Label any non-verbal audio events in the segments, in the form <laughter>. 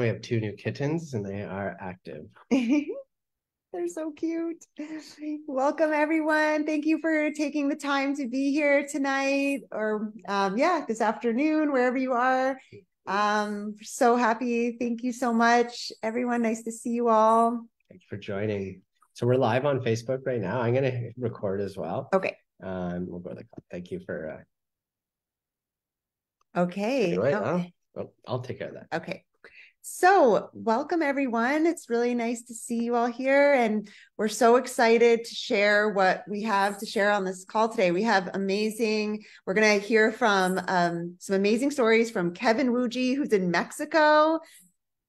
We have two new kittens and they are active. <laughs> They're so cute. Welcome, everyone. Thank you for taking the time to be here tonight or, um, yeah, this afternoon, wherever you are. Um, so happy. Thank you so much, everyone. Nice to see you all. Thanks for joining. So we're live on Facebook right now. I'm going to record as well. Okay. Um, we'll go to the Thank you for. Uh... Okay. Anyway. Oh, I'll take care of that. Okay. So, welcome everyone. It's really nice to see you all here. And we're so excited to share what we have to share on this call today. We have amazing, we're going to hear from um, some amazing stories from Kevin Wuji, who's in Mexico,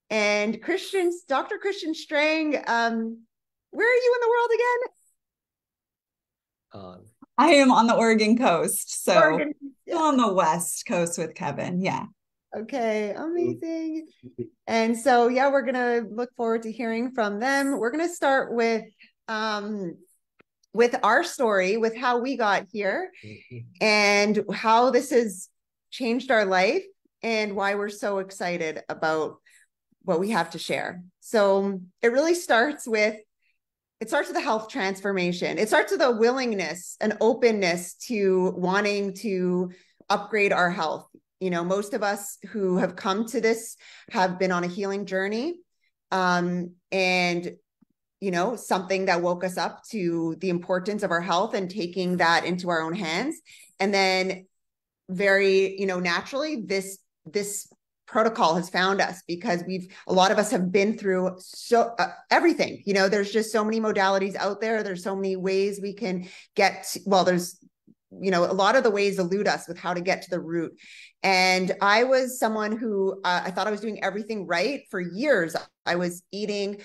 and Christian, Dr. Christian Strang. Um, where are you in the world again? Um, I am on the Oregon coast. So, Oregon, yeah. on the west coast with Kevin. Yeah. Okay, amazing. And so, yeah, we're going to look forward to hearing from them. We're going to start with um, with our story, with how we got here mm-hmm. and how this has changed our life and why we're so excited about what we have to share. So, it really starts with it starts with a health transformation. It starts with a willingness, an openness to wanting to upgrade our health you know most of us who have come to this have been on a healing journey um, and you know something that woke us up to the importance of our health and taking that into our own hands. And then very you know naturally this this protocol has found us because we've a lot of us have been through so uh, everything. You know there's just so many modalities out there. There's so many ways we can get to, well there's you know a lot of the ways elude us with how to get to the root. And i was someone who uh, i thought i was doing everything right for years. I was eating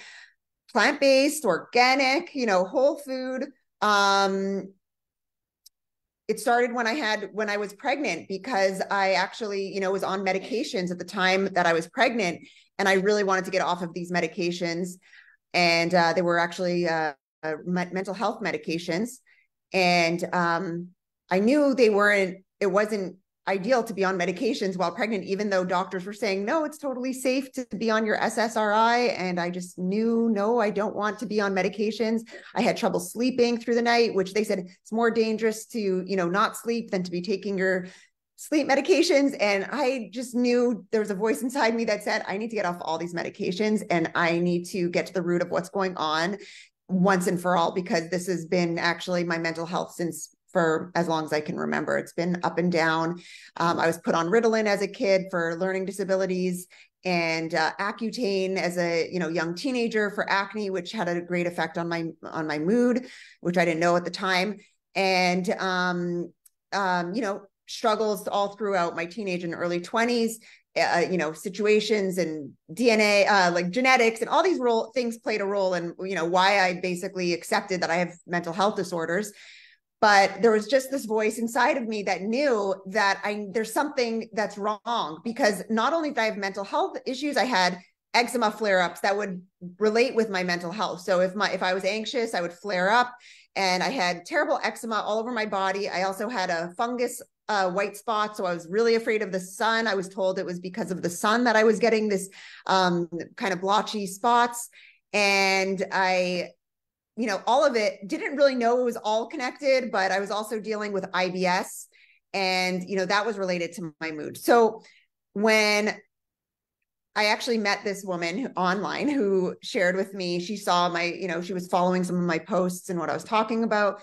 plant-based organic you know whole food. Um it started when i had when i was pregnant because i actually you know was on medications at the time that i was pregnant and i really wanted to get off of these medications. And uh, they were actually uh, uh, mental health medications. And um, I knew they weren't, it wasn't ideal to be on medications while pregnant, even though doctors were saying, no, it's totally safe to be on your SSRI. And I just knew, no, I don't want to be on medications. I had trouble sleeping through the night, which they said it's more dangerous to, you know, not sleep than to be taking your sleep medications. And I just knew there was a voice inside me that said, I need to get off all these medications and I need to get to the root of what's going on once and for all, because this has been actually my mental health since for as long as I can remember. It's been up and down. Um, I was put on Ritalin as a kid for learning disabilities and uh, Accutane as a you know young teenager for acne, which had a great effect on my on my mood, which I didn't know at the time. And um, um, you know struggles all throughout my teenage and early 20s uh, you know situations and dna uh, like genetics and all these role things played a role in you know why i basically accepted that i have mental health disorders but there was just this voice inside of me that knew that I there's something that's wrong because not only did I have mental health issues, I had eczema flare-ups that would relate with my mental health. So if my if I was anxious, I would flare up and I had terrible eczema all over my body. I also had a fungus uh, white spot. So I was really afraid of the sun. I was told it was because of the sun that I was getting this um, kind of blotchy spots. And I you know, all of it didn't really know it was all connected, but I was also dealing with IBS and, you know, that was related to my mood. So when I actually met this woman online who shared with me, she saw my, you know, she was following some of my posts and what I was talking about.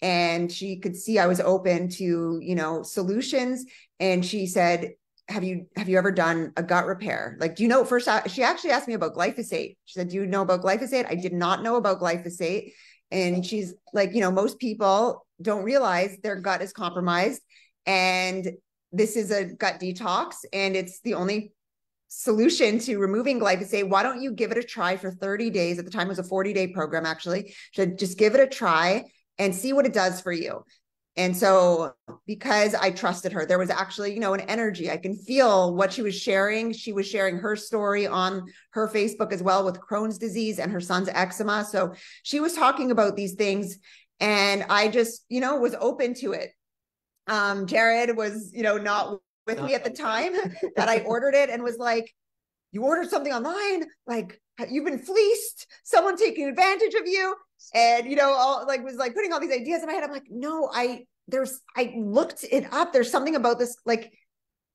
And she could see I was open to, you know, solutions. And she said, have you have you ever done a gut repair? Like, do you know first? Uh, she actually asked me about glyphosate. She said, "Do you know about glyphosate?" I did not know about glyphosate, and she's like, you know, most people don't realize their gut is compromised, and this is a gut detox, and it's the only solution to removing glyphosate. Why don't you give it a try for 30 days? At the time, it was a 40 day program. Actually, should just give it a try and see what it does for you. And so, because I trusted her, there was actually, you know, an energy. I can feel what she was sharing. She was sharing her story on her Facebook as well with Crohn's disease and her son's eczema. So, she was talking about these things. And I just, you know, was open to it. Um, Jared was, you know, not with me at the time <laughs> that I ordered it and was like, you ordered something online, like you've been fleeced, someone taking advantage of you. And, you know, all like was like putting all these ideas in my head. I'm like, no, I, there's, I looked it up. There's something about this, like,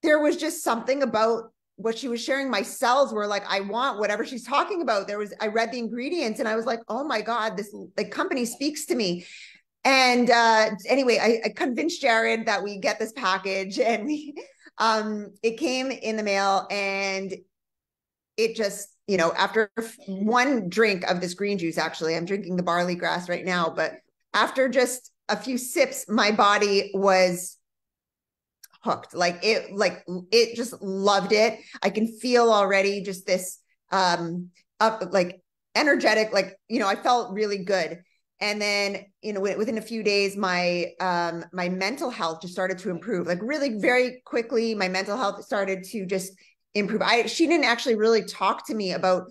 there was just something about what she was sharing. My cells were like, I want whatever she's talking about. There was, I read the ingredients and I was like, oh my God, this like company speaks to me. And uh anyway, I, I convinced Jared that we get this package and we <laughs> um it came in the mail and it just you know after one drink of this green juice actually i'm drinking the barley grass right now but after just a few sips my body was hooked. Like it like it just loved it. I can feel already just this um up like energetic like you know i felt really good. And then you know within a few days my um my mental health just started to improve like really very quickly my mental health started to just improve i she didn't actually really talk to me about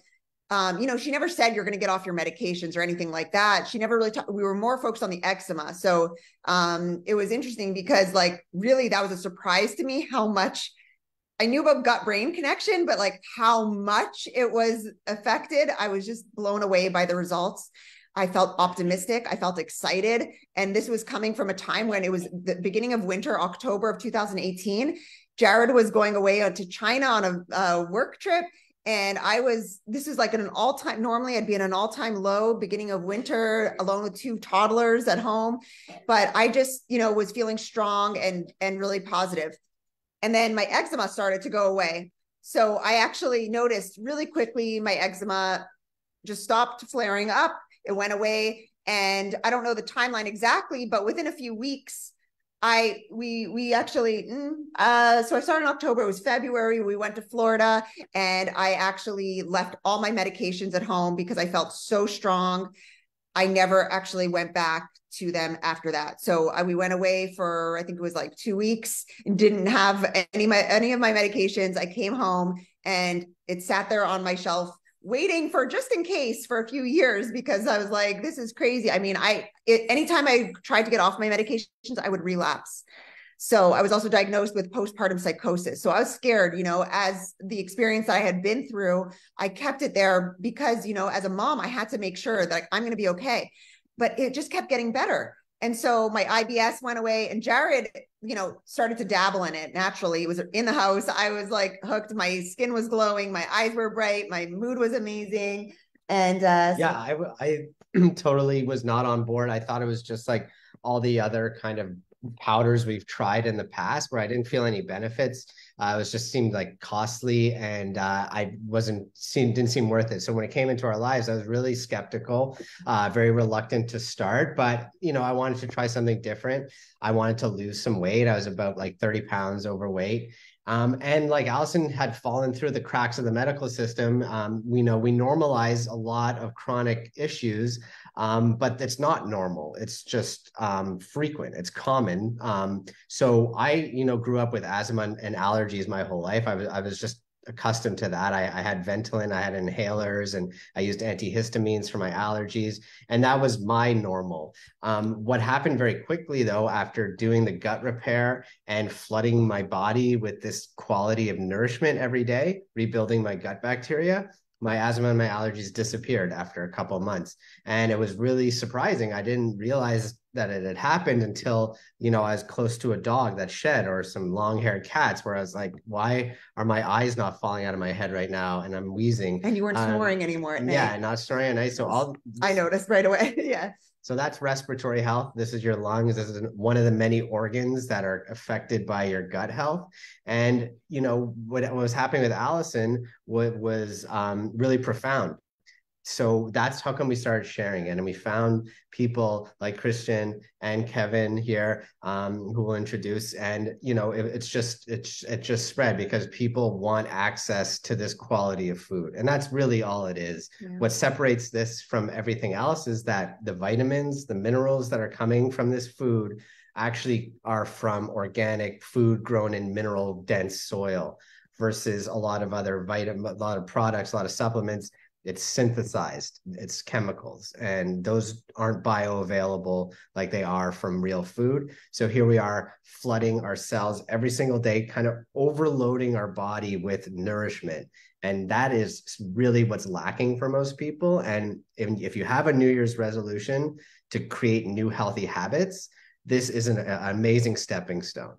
um, you know, she never said you're going to get off your medications or anything like that. She never really talked. We were more focused on the eczema. So um, it was interesting because, like, really, that was a surprise to me how much I knew about gut brain connection, but like how much it was affected. I was just blown away by the results. I felt optimistic. I felt excited. And this was coming from a time when it was the beginning of winter, October of 2018. Jared was going away uh, to China on a, a work trip. And I was, this is like an all time, normally I'd be in an all time low beginning of winter alone with two toddlers at home. But I just, you know, was feeling strong and, and really positive. And then my eczema started to go away. So I actually noticed really quickly my eczema just stopped flaring up it went away. And I don't know the timeline exactly, but within a few weeks, I we we actually mm, uh so I started in October. It was February. We went to Florida, and I actually left all my medications at home because I felt so strong. I never actually went back to them after that. So uh, we went away for I think it was like two weeks and didn't have any my any of my medications. I came home and it sat there on my shelf waiting for just in case for a few years because I was like, this is crazy. I mean, I it, anytime I tried to get off my medications, I would relapse. So I was also diagnosed with postpartum psychosis. So I was scared, you know, as the experience I had been through, I kept it there because, you know, as a mom, I had to make sure that I'm going to be okay. But it just kept getting better. And so my IBS went away and Jared, you know, started to dabble in it naturally. It was in the house. I was like hooked. My skin was glowing. My eyes were bright. My mood was amazing. And uh, yeah, I, I <clears throat> totally was not on board. I thought it was just like all the other kind of powders we've tried in the past where I didn't feel any benefits. Uh, it was just seemed like costly and uh, I wasn't seem didn't seem worth it. So when it came into our lives, I was really skeptical, uh, very reluctant to start. But you know, I wanted to try something different. I wanted to lose some weight. I was about like 30 pounds overweight. Um, and like Allison had fallen through the cracks of the medical system, um, we know we normalize a lot of chronic issues um, but it's not normal. It's just um, frequent. It's common. Um, so I, you know, grew up with asthma and allergies my whole life. I was, I was just accustomed to that. I, I, had Ventolin, I had inhalers, and I used antihistamines for my allergies, and that was my normal. Um, what happened very quickly, though, after doing the gut repair and flooding my body with this quality of nourishment every day, rebuilding my gut bacteria, my asthma and my allergies disappeared after a couple months. And it was really surprising. I didn't realize that it had happened until you know i was close to a dog that shed or some long haired cats where i was like why are my eyes not falling out of my head right now? And i'm wheezing. And you weren't um, snoring anymore at night. yeah not snoring at night. So all i noticed right away. <laughs> Yeah so that's respiratory health. This is your lungs. This is one of the many organs that are affected by your gut health. And you know what, was happening with Allison was, was um, really profound so that's how come we started sharing it. And we found people like christian and kevin here um, who will introduce. And you know it, it's just it's it just spread because people want access to this quality of food. And that's really all it is. Yeah. what separates this from everything else is that the vitamins the minerals that are coming from this food actually are from organic food grown in mineral dense soil versus a lot of other vitamin a lot of products a lot of supplements it's synthesized it's chemicals and those aren't bioavailable like they are from real food. So here we are flooding our cells every single day kind of overloading our body with nourishment. And that is really what's lacking for most people. And if, you have a new year's resolution to create new healthy habits this is an, an amazing stepping stone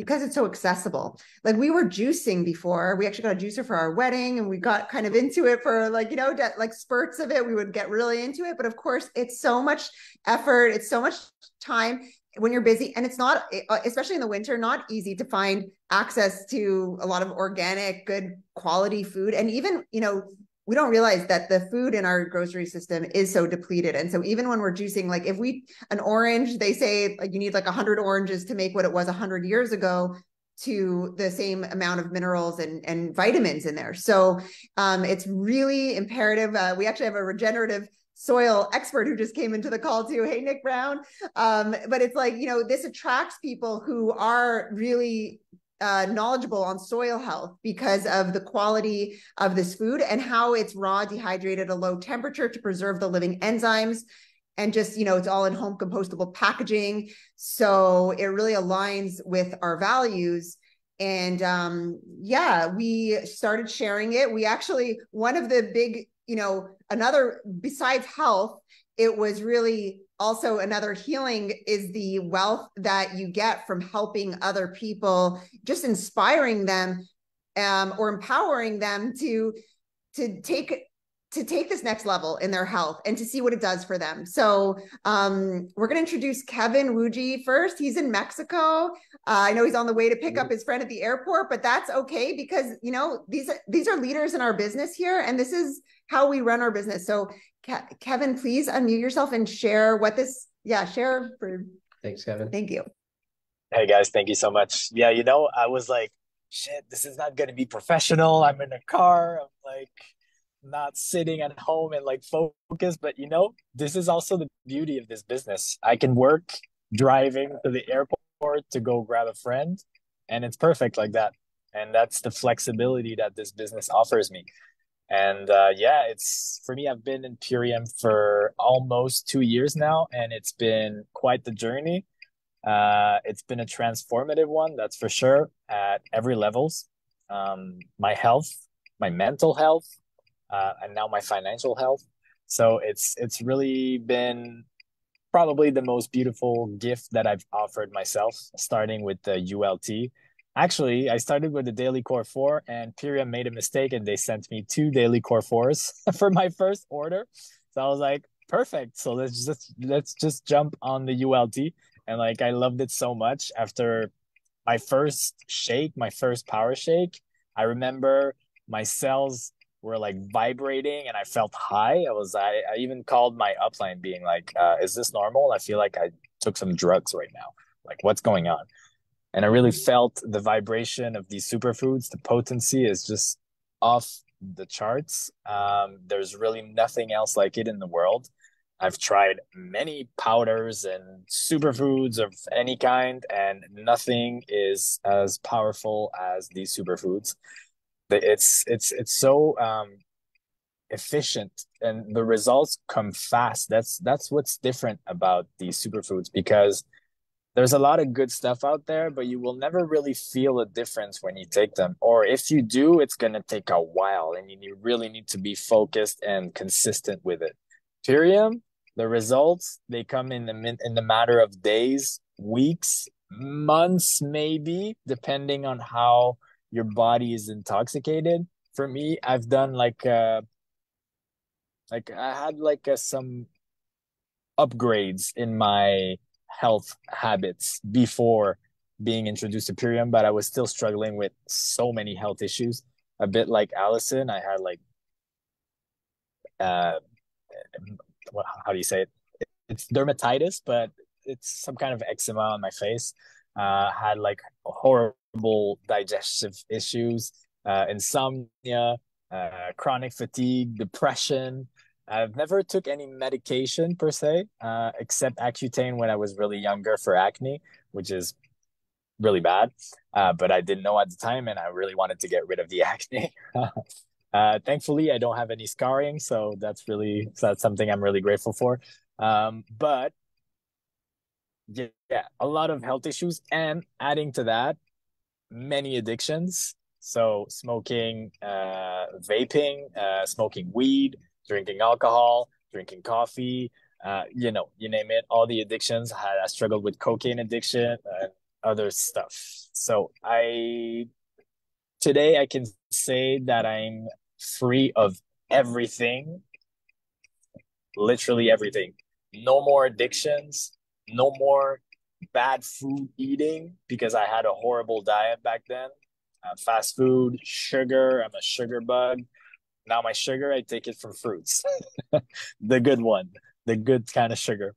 because it's so accessible. Like we were juicing before. We actually got a juicer for our wedding and we got kind of into it for like, you know, like spurts of it. We would get really into it. But of course, it's so much effort, it's so much time when you're busy. And it's not, uh, especially in the winter, not easy to find access to a lot of organic, good quality food. And even, you know, we don't realize that the food in our grocery system is so depleted. And so even when we're juicing, like if we an orange, they say like you need like 100 oranges to make what it was 100 years ago to the same amount of minerals and, and vitamins in there. So um, it's really imperative. Uh, we actually have a regenerative soil expert who just came into the call too. Hey, Nick Brown. Um, but it's like, you know, this attracts people who are really uh, knowledgeable on soil health because of the quality of this food and how it's raw, dehydrated at a low temperature to preserve the living enzymes. And just, you know, it's all in home compostable packaging. So it really aligns with our values. And um, yeah, we started sharing it. We actually, one of the big, you know, another besides health, it was really also another healing is the wealth that you get from helping other people just inspiring them um, or empowering them to to take to take this next level in their health and to see what it does for them. So um, we're going to introduce Kevin Wuji first. He's in Mexico. Uh, I know he's on the way to pick up his friend at the airport, but that's okay because you know these these are leaders in our business here, and this is how we run our business. So Ke- Kevin, please unmute yourself and share what this. Yeah, share for. Thanks, Kevin. Thank you. Hey guys, thank you so much. Yeah, you know, I was like, shit, this is not gonna be professional. I'm in a car. I'm like not sitting at home and like focus. But you know, this is also the beauty of this business. I can work driving to the airport to go grab a friend, and it's perfect like that. And that's the flexibility that this business offers me. And uh, yeah, it's for me, I've been in Purium for almost two years now, and it's been quite the journey. Uh, it's been a transformative one, that's for sure, at every levels. Um, my health, my mental health, uh, and now my financial health. So it's it's really been probably the most beautiful gift that I've offered myself, starting with the ULT Actually, I started with the Daily Core 4 and Purium made a mistake and they sent me two Daily Core 4s <laughs> for my first order. So I was like, perfect. So let's just let's just jump on the ULT. And like I loved it so much after my first shake, my first power shake. I remember my cells were like vibrating and I felt high. I was I, I even called my upline being like, uh, is this normal? I feel like I took some drugs right now. Like what's going on? and I really felt the vibration of these superfoods. The potency is just off the charts. Um, there's really nothing else like it in the world. I've tried many powders and superfoods of any kind, and nothing is as powerful as these superfoods. It's it's it's so um, efficient, and the results come fast. That's that's what's different about these superfoods because there's a lot of good stuff out there, but you will never really feel a difference when you take them. Or if you do, it's going to take a while and you really need to be focused and consistent with it. Purium, the results, they come in the in the matter of days, weeks, months maybe, depending on how your body is intoxicated. For me, I've done like uh like I had like uh, some upgrades in my health habits before being introduced to Purium, but I was still struggling with so many health issues. A bit like Allison, I had like, uh, how do you say it? It's dermatitis, but it's some kind of eczema on my face. Uh, had like horrible digestive issues, uh, insomnia, uh, chronic fatigue, depression, I've never took any medication per se, uh, except Accutane when I was really younger for acne, which is really bad. Uh, but I didn't know at the time, and I really wanted to get rid of the <laughs> acne. <laughs> Uh, thankfully, I don't have any scarring, so that's really that's something I'm really grateful for. Um, but yeah, a lot of health issues, and adding to that, many addictions. So smoking, uh, vaping, uh, smoking weed, drinking alcohol, drinking coffee, uh, you know, you name it, all the addictions. I, I struggled with cocaine addiction and other stuff. So I today I can say that I'm free of everything, literally everything. No more addictions, no more bad food eating because I had a horrible diet back then. Uh, fast food, sugar. I'm a sugar bug. Now my sugar, I take it from fruits, <laughs> the good one, the good kind of sugar.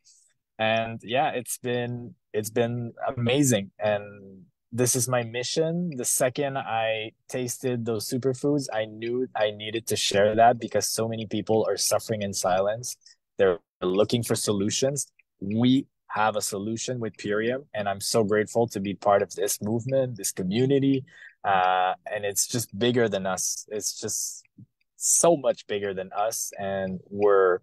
And yeah, it's been it's been amazing. And this is my mission. The second I tasted those superfoods, I knew I needed to share that because so many people are suffering in silence. They're looking for solutions. We have a solution with Purium, and I'm so grateful to be part of this movement, this community, uh, and it's just bigger than us. It's just so much bigger than us, and we're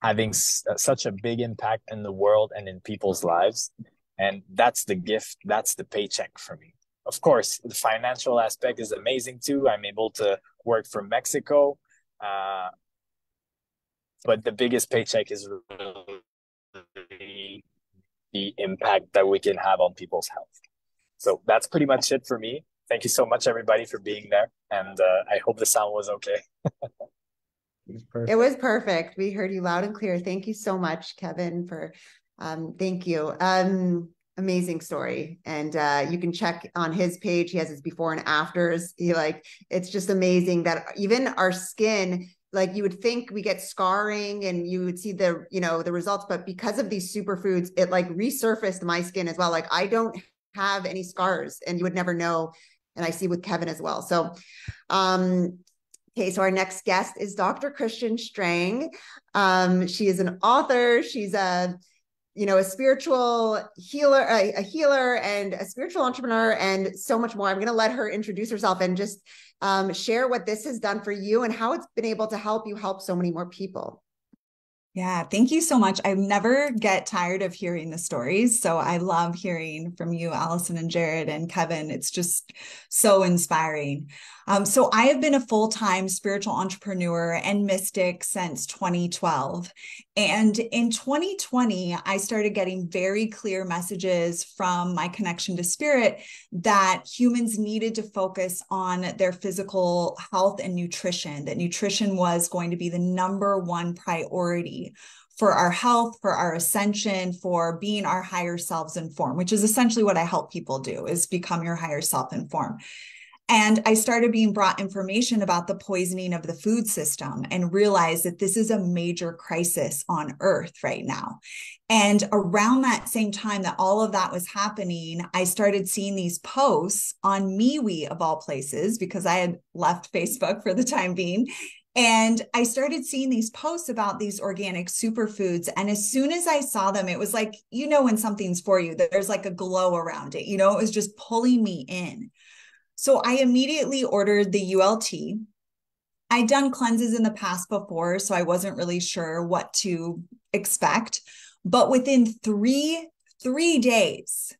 having s- uh, such a big impact in the world and in people's lives, and that's the gift. That's the paycheck for me. Of course, the financial aspect is amazing too. I'm able to work from Mexico. Uh, but the biggest paycheck is really the impact that we can have on people's health. So that's pretty much it for me. Thank you so much, everybody, for being there. And uh, I hope the sound was okay. <laughs> it, was perfect. it was perfect. We heard you loud and clear. Thank you so much, Kevin, for um, thank you. Um, amazing story. And uh, you can check on his page. He has his before and afters. He like, it's just amazing that even our skin like you would think we get scarring and you would see the you know the results but because of these superfoods it like resurfaced my skin as well. Like i don't have any scars and you would never know and i see with kevin as well. So um okay so our next guest is dr christian strang. Um she is an author. She's a you know a spiritual healer a, a healer and a spiritual entrepreneur and so much more i'm going to let her introduce herself and just um, share what this has done for you and how it's been able to help you help so many more people. Yeah, thank you so much. I never get tired of hearing the stories. So I love hearing from you, Allison and Jared and Kevin. It's just so inspiring. Um, so I have been a full time spiritual entrepreneur and mystic since 2012. And in 2020, I started getting very clear messages from my connection to spirit that humans needed to focus on their physical health and nutrition, that nutrition was going to be the number one priority for our health, for our ascension, for being our higher selves in form, which is essentially what I help people do is become your higher self in form. And I started being brought information about the poisoning of the food system and realized that this is a major crisis on earth right now. And around that same time that all of that was happening, I started seeing these posts on MeWe of all places because I had left <laughs> Facebook for the time being. And I started seeing these posts about these organic superfoods. And as soon as I saw them, it was like, you know, when something's for you, there's like a glow around it, you know, it was just pulling me in. So I immediately ordered the ULT. I'd done cleanses in the past before, so I wasn't really sure what to expect. But within three, three days,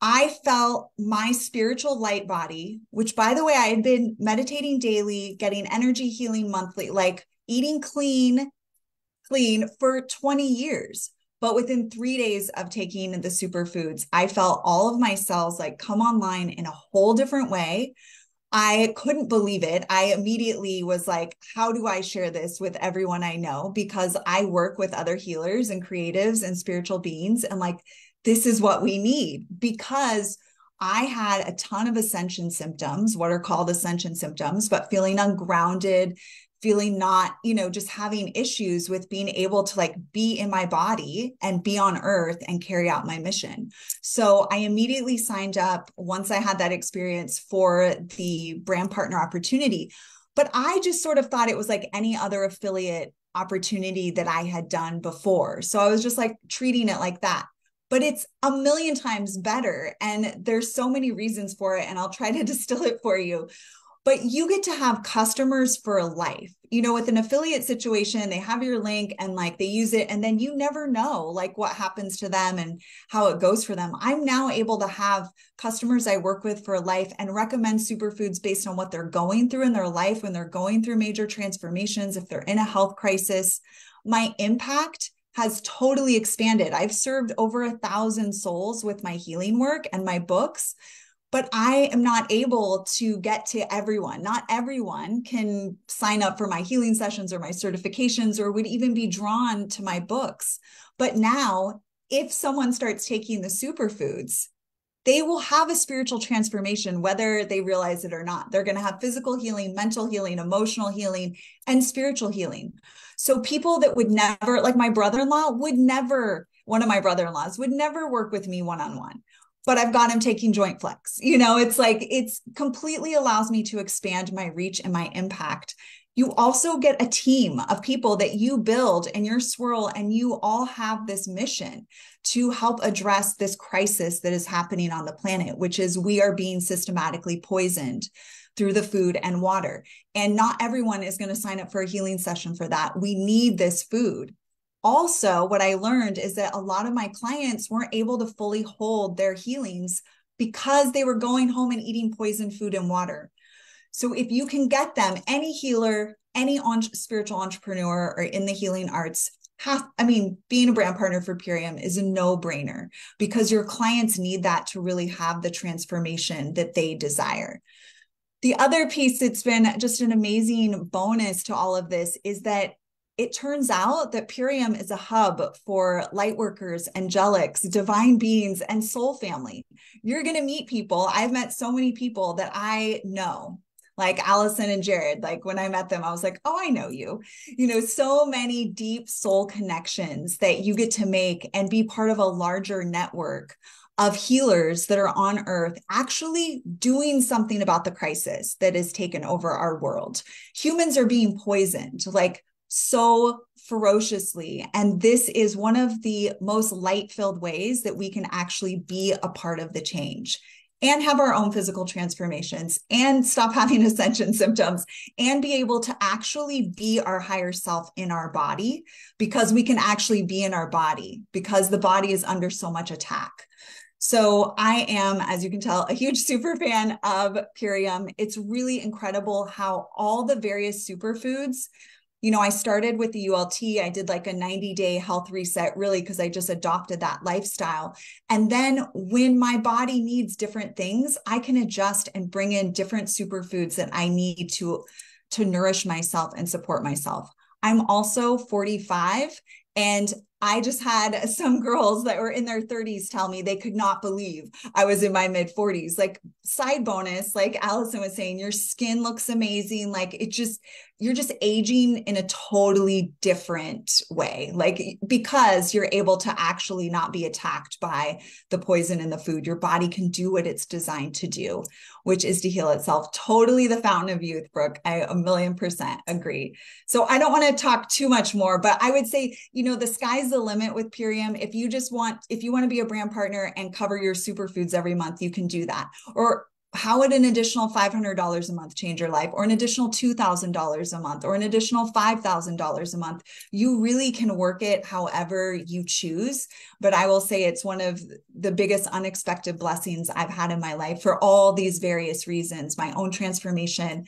I felt my spiritual light body, which by the way, I had been meditating daily, getting energy healing monthly, like eating clean, clean for 20 years. But within three days of taking the superfoods, I felt all of my cells like come online in a whole different way. I couldn't believe it. I immediately was like, how do I share this with everyone I know? Because I work with other healers and creatives and spiritual beings. And like, this is what we need because I had a ton of ascension symptoms, what are called ascension symptoms, but feeling ungrounded, feeling not, you know, just having issues with being able to like be in my body and be on earth and carry out my mission. So I immediately signed up once I had that experience for the brand partner opportunity. But I just sort of thought it was like any other affiliate opportunity that I had done before. So I was just like treating it like that. But it's a million times better. And there's so many reasons for it. And I'll try to <laughs> distill it for you but you get to have customers for a life. You know, with an affiliate situation, they have your link and like they use it, and then you never know like what happens to them and how it goes for them. I'm now able to have customers I work with for life and recommend superfoods based on what they're going through in their life when they're going through major transformations, if they're in a health crisis. My impact has totally expanded. I've served over a thousand souls with my healing work and my books but I am not able to get to everyone. Not everyone can sign up for my healing sessions or my certifications or would even be drawn to my books. But now, if someone starts taking the superfoods, they will have a spiritual transformation, whether they realize it or not. They're going to have physical healing, mental healing, emotional healing, and spiritual healing. So, people that would never, like my brother in law, would never, one of my brother in laws would never work with me one on one but I've got him taking joint flex. You know, it's like it's completely allows me to expand my reach and my impact. You also get a team of people that you build in your swirl, and you all have this mission to help address this crisis that is happening on the planet, which is we are being systematically poisoned through the food and water. And not everyone is going to sign up for a healing session for that. We need this food also what i learned is that a lot of my clients weren't able to fully hold their healings because they were going home and eating poison food and water. So if you can get them any healer any spiritual entrepreneur or in the healing arts have i mean being a brand partner for purium is a no-brainer because your clients need that to really have the transformation that they desire. The other piece that's been just an amazing bonus to all of this is that it turns out that Purium is a hub for lightworkers, angelics, divine beings, and soul family. You're going to meet people. I've met so many people that I know, like Allison and Jared. Like when I met them, I was like, oh, I know you. You know, so many deep soul connections that you get to make and be part of a larger network of healers that are on earth actually doing something about the crisis that has taken over our world. Humans are being poisoned. Like so ferociously. And this is one of the most light filled ways that we can actually be a part of the change and have our own physical transformations and stop <laughs> having ascension symptoms and be able to actually be our higher self in our body because we can actually be in our body because the body is under so much attack. So I am, as you can tell, a huge <laughs> super fan of Purium. It's really incredible how all the various superfoods you know, I started with the ULT. I did like a 90 day health reset, really, because I just adopted that lifestyle. And then when my body needs different things, I can adjust and bring in different superfoods that I need to to nourish myself and support myself. I'm also 45 and I just had <laughs> some girls that were in their 30s tell me they could not believe I was in my mid 40s. Like, side bonus, like Allison was saying, your skin looks amazing. Like, it just, you're just aging in a totally different way. Like because you're able to actually not be attacked by the poison in the food your body can do what it's designed to do which is to heal itself. Totally the fountain of youth brooke. I a million percent agree. So i don't want to talk too much more but i would say you know the sky's the limit with purium if you just want if you want to be a brand partner and cover your superfoods every month you can do that. Or how would an additional $500 a month change your life or an additional $2000 a month or an additional $5000 a month? You really can work it however you choose but i will say it's one of the biggest unexpected blessings i've had in my life for all these various reasons my own transformation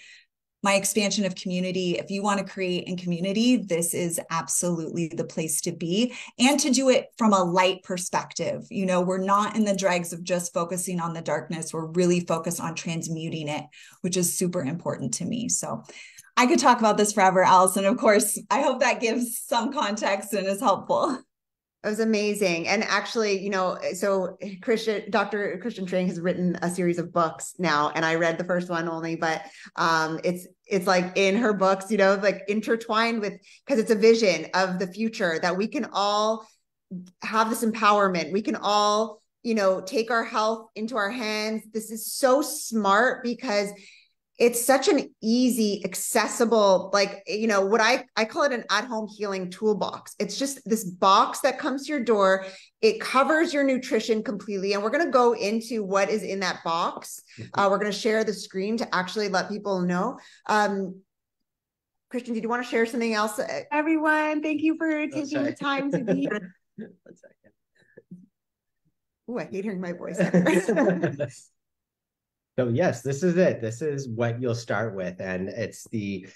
my expansion of community. If you want to create in community, this is absolutely the place to be and to do it from a light perspective. You know, we're not in the dregs of just focusing on the darkness, we're really focused on transmuting it, which is super important to me. So, I could talk about this forever, Allison. Of course, I hope that gives some context and is helpful. <laughs> It was amazing. And actually, you know, so Christian, Dr. Christian Strang has written a series of books now, and I read the first one only, but um, it's it's like in her books, you know, like intertwined with because it's a vision of the future that we can all have this empowerment. We can all, you know, take our health into our hands. This is so smart because it's such an easy accessible like you know what i i call it an at-home healing toolbox. It's just this box that comes to your door. It covers your nutrition completely. And we're going to go into what is in that box. Mm-hmm. uh, we're going to share the screen to actually let people know. Um, christian did you want to share something else? Everyone thank you for taking the time to be <laughs> here. Oh, I hate hearing my voice. <laughs> <laughs> So yes, this is it. This is what you'll start with, and it's the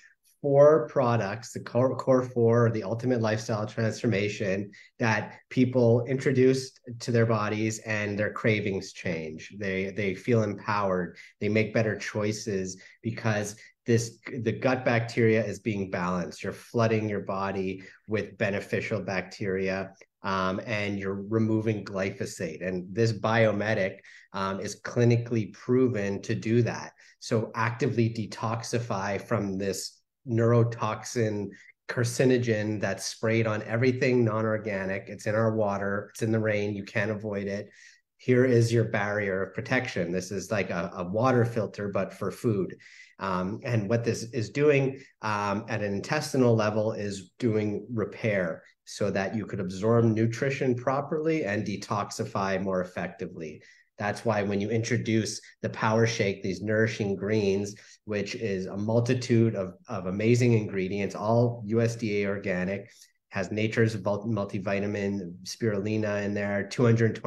four products, the core, core four, the ultimate lifestyle transformation that people introduce to their bodies and their cravings change. They they feel empowered. They make better choices because this the gut bacteria is being balanced. You're flooding your body with beneficial bacteria um, and you're removing glyphosate. And this Biome Medic um, is clinically proven to do that. So actively detoxify from this neurotoxin carcinogen that's sprayed on everything non-organic. It's in our water. It's in the rain. You can't avoid it. Here is your barrier of protection. This is like a, a water filter, but for food. Um, and what this is doing um, at an intestinal level is doing repair so that you could absorb nutrition properly and detoxify more effectively. That's why when you introduce the Power Shake, these nourishing greens, which is a multitude of, of amazing ingredients, all USDA organic, has nature's multivitamin, spirulina in there, 220%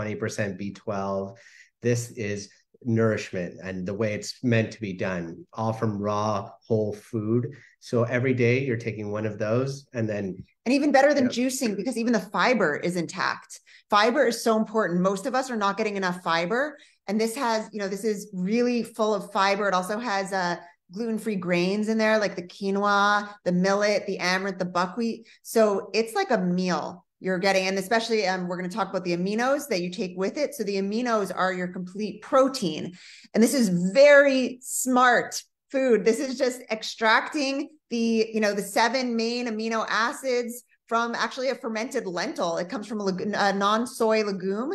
B12. This is nourishment and the way it's meant to be done, all from raw whole food. So every day you're taking one of those and then and even better than juicing because even the fiber is intact. Fiber is so important. Most of us are not getting enough fiber. And this has, you know, this is really full of fiber. It also has uh, gluten-free grains in there, like the quinoa, the millet, the amaranth, the buckwheat. So it's like a meal you're getting, and especially um, we're going to talk about the aminos that you take with it. So the aminos are your complete protein. And this is very smart food. This is just extracting the, you know, the seven main amino acids from actually a fermented lentil. It comes from a, non-soy legume.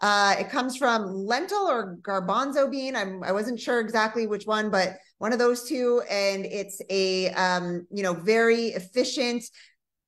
Uh, it comes from lentil or garbanzo bean. I'm, I wasn't sure exactly which one, but one of those two. And it's a, um, you know, very efficient,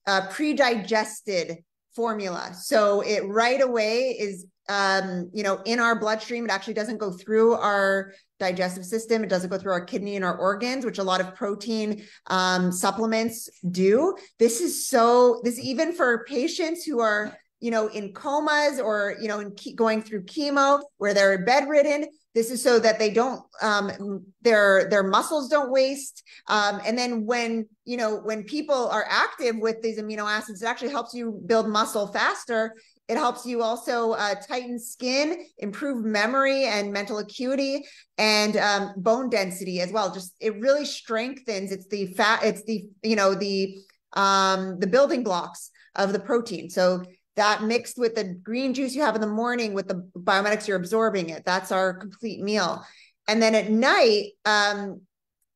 uh, pre-digested formula. So it right away is, um, you know, in our bloodstream. It actually doesn't go through our digestive system. It doesn't go through our kidney and our organs, which a lot of protein um, supplements do. This is so, this even for patients who are, you know, in comas or, you know, in ke- going through chemo where they're bedridden. This is so that they don't, um, their their muscles don't waste. Um, and then when you know when people are active with these amino acids, it actually helps you build muscle faster it helps you also uh, tighten skin, improve memory and mental acuity, and um, bone density as well. Just it really strengthens. It's the fat. It's the you know the um, the building blocks of the protein. So that mixed with the green juice you have in the morning with the Biome Medics you're absorbing it. That's our complete meal. And then at night, um,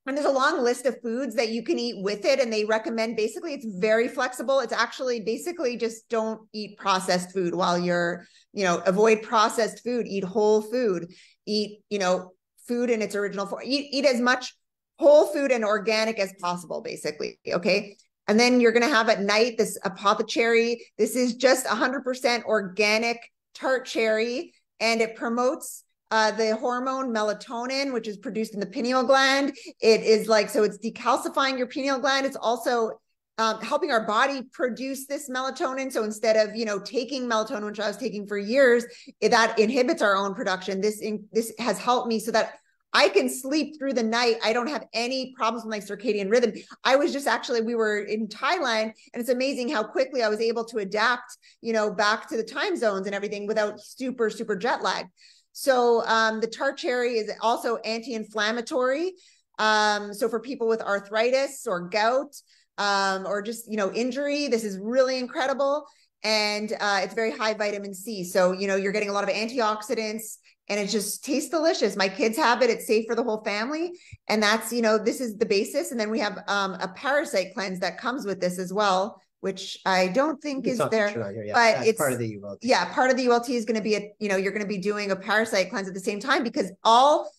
and there's a long list of foods that you can eat with it and they recommend basically it's very flexible. It's actually basically just don't eat processed food while you're you know avoid processed food. Eat whole food. Eat you know food in its original form. Eat, eat as much whole food and organic as possible basically okay and then you're going to have at night this Apothe-Cherry this is just 100% organic tart cherry and it promotes uh, the hormone melatonin, which is produced in the pineal gland. It is like, so it's decalcifying your pineal gland. It's also um, helping our body produce this melatonin. So instead of, you know, taking melatonin, which I was taking for years, that inhibits our own production. This, in, this has helped me so that I can sleep through the night. I don't have any problems with my circadian rhythm. I was just actually, we were in Thailand and it's amazing how quickly I was able to adapt, you know, back to the time zones and everything without super, super jet lag. So um, the tart cherry is also anti-inflammatory. Um, so for people with arthritis or gout um, or just you know injury, this is really incredible, and uh, it's very high vitamin C. So you know you're getting a lot of antioxidants, and it just tastes delicious. My kids have it; it's safe for the whole family, and that's you know this is the basis. And then we have um, a parasite cleanse that comes with this as well which I don't think it's is there, here, yeah. but That's it's part of the ULT. Yeah, part of the ULT is going to be a, you know, you're going to be doing a parasite cleanse at the same time because all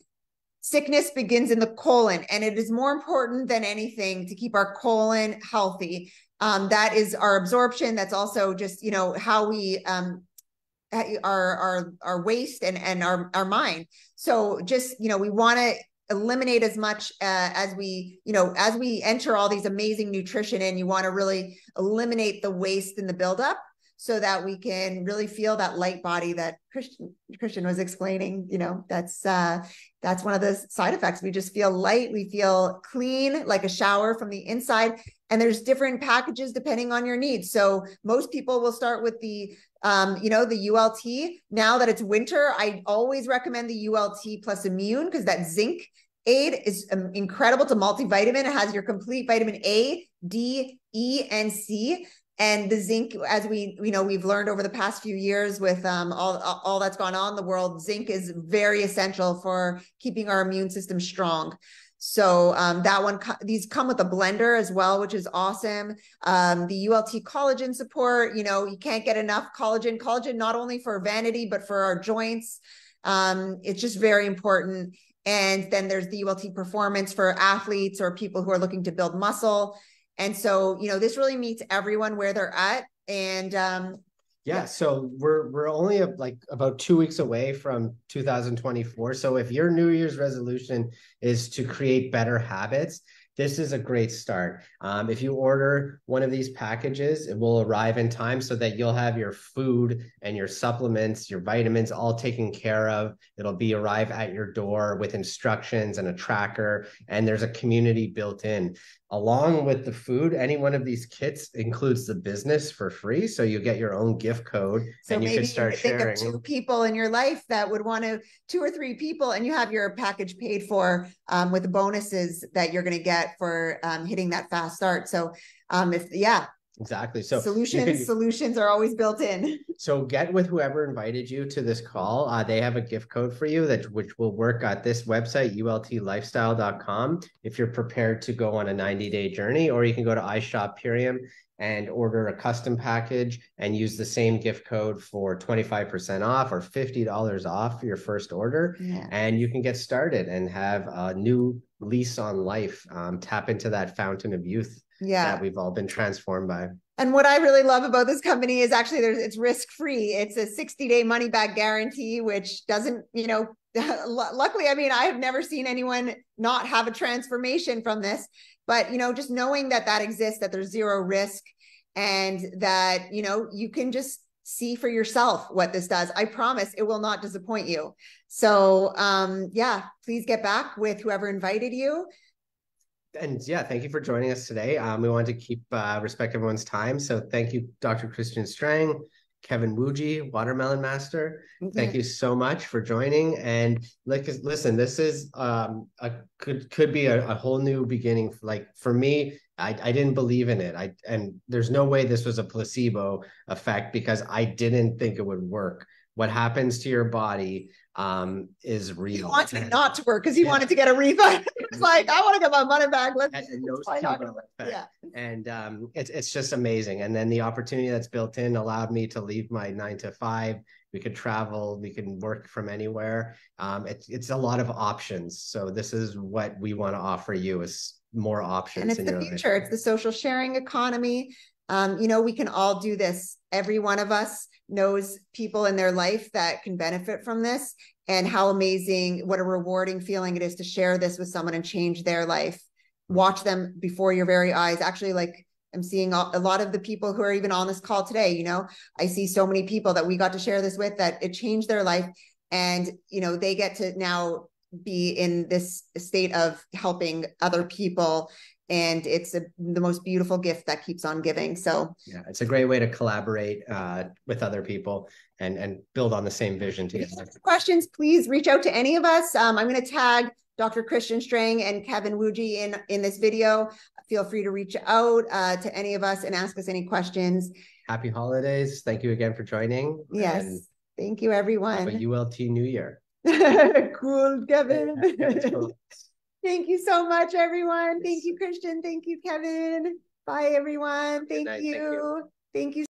sickness begins in the colon and it is more important than anything to keep our colon healthy um, that is our absorption that's also just you know how we um, our our our waste and and our our mind so just you know we want to eliminate as much uh, as we you know as we enter all these amazing nutrition in you want to really eliminate the waste and the buildup so that we can really feel that light body that Christian Christian was explaining. You know, that's uh, that's one of the side effects. We just feel light. We feel clean, like a shower from the inside. And there's different packages depending on your needs. So most people will start with the um, you know, the ULT. Now that it's winter, I always recommend the ULT plus immune because that zinc aid is um, incredible. to multivitamin. It has your complete vitamin A, D, E, and C and the zinc as we you know we've learned over the past few years with um, all all that's gone on in the world zinc is very essential for keeping our immune system strong. So um, that one these come with a blender as well which is awesome. Um, the ult collagen support you know you can't get enough collagen collagen not only for vanity but for our joints. Um, it's just very important. And then there's the ult performance for athletes or people who are looking to build muscle and so, you know, this really meets everyone where they're at. And um, yeah, so we're we're only like about two weeks away from 2024. So if your New Year's resolution is to create better habits, this is a great start. Um, if you order one of these packages, it will arrive in time so that you'll have your food and your supplements, your vitamins all taken care of. It'll be arrive at your door with instructions and a tracker, and there's a community built in along with the food any one of these kits includes the business for free so you get your own gift code so and you can start you think sharing. of two people in your life that would want to two or three people and you have your package paid for um, with the bonuses that you're going to get for um, hitting that fast start. So um, if yeah Exactly. So solutions can, solutions are always built in. <laughs> So get with whoever invited you to this call. Uh, they have a gift code for you that which will work at this website ultlifestyle.com if you're prepared to go on a 90 day journey, or you can go to iShopPurium and order a custom package and use the same gift code for 25% off or $50 off your first order. Yeah. And you can get started and have a new lease on life. Um, tap into that fountain of youth yeah. that we've all been transformed by. And what i really love about this company is actually there's it's risk free it's a 60 day money back guarantee which doesn't you know <laughs> luckily i mean i have never seen anyone not have a transformation from this but you know just knowing that that exists that there's zero risk and that you know you can just see for yourself what this does. I promise it will not disappoint you. So um yeah please get back with whoever invited you and yeah, thank you for joining us today. Um, we wanted to keep uh, respect everyone's time, so thank you, Dr. Christian Strang, Kevin Wuji, Watermelon Master. Okay. Thank you so much for joining. And like, listen, this is um, a could could be a, a whole new beginning. Like for me, I, I didn't believe in it. I and there's no way this was a placebo effect because I didn't think it would work. What happens to your body um, is real. He wanted it not to work because he yeah. wanted to get a refund. <laughs> it's like, I want to get my money back. Let's and, and <laughs> yeah. And um, it's it's just amazing. And then the opportunity that's built in allowed me to leave my nine to five. We could travel. We can work from anywhere. Um, it's it's a lot of options. So this is what we want to offer you is more options. And it's the future. Life. It's the social sharing economy. Um, you know, we can all do this. Every one of us knows people in their life that can benefit from this and how amazing, what a rewarding feeling it is to share this with someone and change their life. Watch them before your very eyes. Actually, like I'm seeing a lot of the people who are even on this call today, you know, I see so many people that we got to share this with that it changed their life. And, you know, they get to now be in this state of helping other people and it's a, the most beautiful gift that keeps on giving. So yeah it's a great way to collaborate uh, with other people and and build on the same vision together. questions please reach out to any of us. Um, i'm going to tag dr christian strang and kevin wuji in in this video. Feel free to reach out uh, to any of us and ask us any questions. Happy holidays. Thank you again for joining. Yes. Thank you everyone. a ult new year. <laughs> Cool kevin. <laughs> Thank you so much, everyone. Thank you, Christian. Thank you, Kevin. Bye, everyone. Thank, you. Thank you. Thank you.